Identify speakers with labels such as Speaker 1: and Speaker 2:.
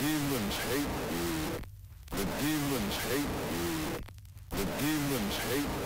Speaker 1: demons hate you. The demons hate you. The demons hate you.